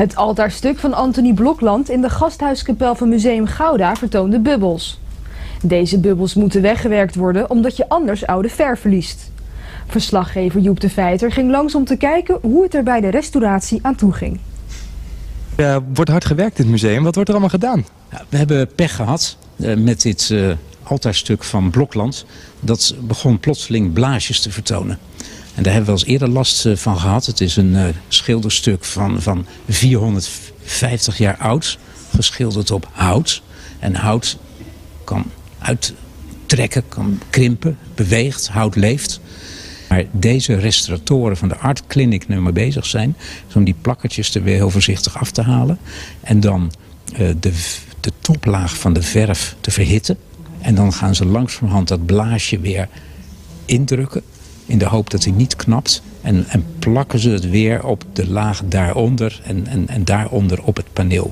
Het altaarstuk van Anthony Blokland in de gasthuiskapel van Museum Gouda vertoonde bubbels. Deze bubbels moeten weggewerkt worden omdat je anders oude verf verliest. Verslaggever Joep de Feiter ging langs om te kijken hoe het er bij de restauratie aan toe ging. Er wordt hard gewerkt in het museum. Wat wordt er allemaal gedaan? Ja, we hebben pech gehad uh, met dit uh, altaarstuk van Blokland. Dat begon plotseling blaasjes te vertonen. En daar hebben we eens eerder last uh, van gehad. Het is een schilderstuk van, van 450 jaar oud. Geschilderd op hout. En hout kan uittrekken, kan krimpen, beweegt, hout leeft. Maar deze restauratoren van de Art Clinic nu mee bezig zijn... is om die plakkertjes er weer heel voorzichtig af te halen. En dan uh, de, de toplaag van de verf te verhitten. En dan gaan ze langzamerhand dat blaasje weer indrukken. In de hoop dat hij niet knapt. En, en plakken ze het weer op de laag daaronder en, en, en daaronder op het paneel.